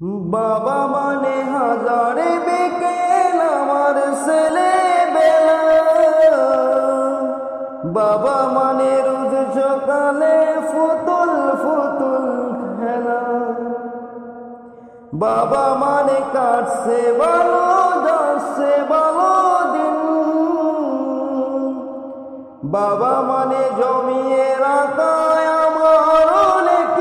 বাবা মানে হাজারে বিকেল আমার ছেলে বেলা বাবা মানে রোজ সকালে ফুতুল ফুতুল খেলা। বাবা মানে কাটছে ভালো যাচ্ছে ভালো দিন। বাবা মানে জমিয়ে রাখায় আমার অনেক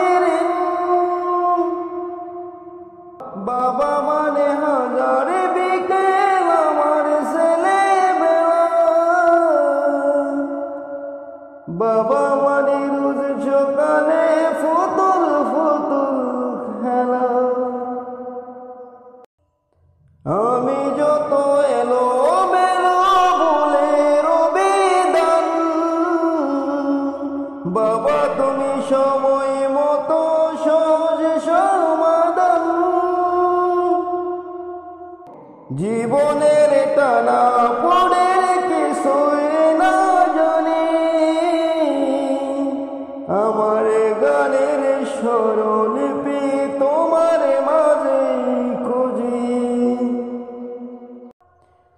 বাবা মানে হাজার বিকেল আমার ছেলে বাবা জীবনের টানা পড়ে কিছুই না জানি। আমার গানের স্মরণলিপি তোমার মাঝে খুঁজি।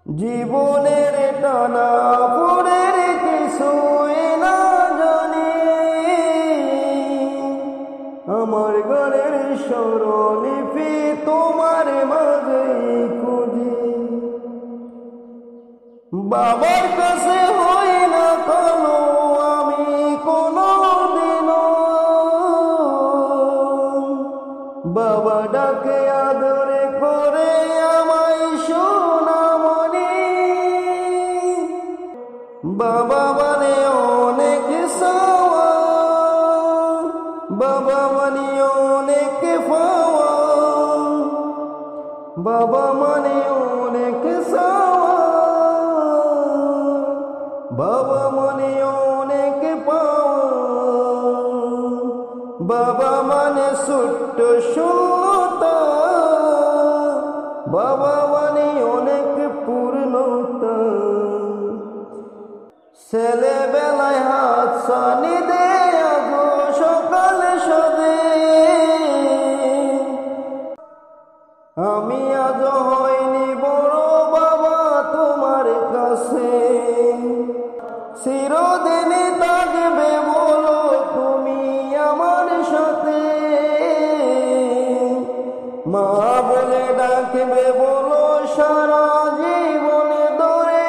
জীবনের টানা পড়ে কিছুই না জানি। আমার গানের স্মরণলিপি তোমার মাঝে বাবার কাছে হই না কোনো, আমি কোনো দিনও বাবা ডাকে আদরে করে আমায় সোনামণি। বাবা মানে অনেক সাওয়া। বাবা মানে অনেক পাওয়া বাবা মানে বাবা মানে অনেক বাবা মানে ছোট্ট শূন্যতা বাবা মানে অনেক পূর্ণতা। ছেলেবেলায় হাত সানি দে আগো সকাল সদে আমি আজ চিরদিনই থাকবে বলো তুমি আমার সাথে। মা বলে ডাকবে, বলো সারা জীবনে ধরে।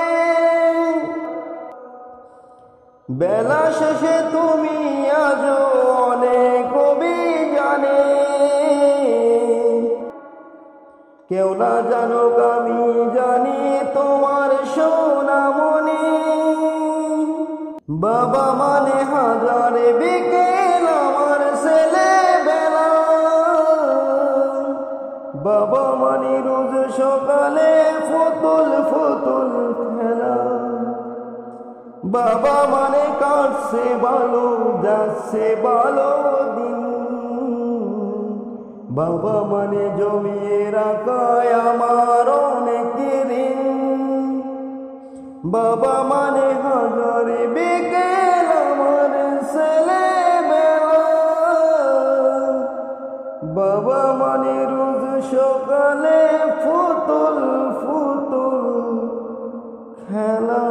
বেলা শেষে তুমি আজ অনেক কবি জানে কেউ না জানুক আমি জানি তোমার সোনামণি। বাবা মানে হাজারে বিকেল আমার ছেলে বেলা বাবা মানে রোজ সকালে ফতুল ফতুল খেলা। বাবা মানে কাটছে ভালো যাচ্ছে ভালো দিন। বাবা মানে জমিয়ে রাখায় আমার অনেক ঋণ। বাবা মানে হাজারে বিকেল আমার ছেলে বাবা মানে রোজ সকালে ফুতুল ফুতুল খেলা।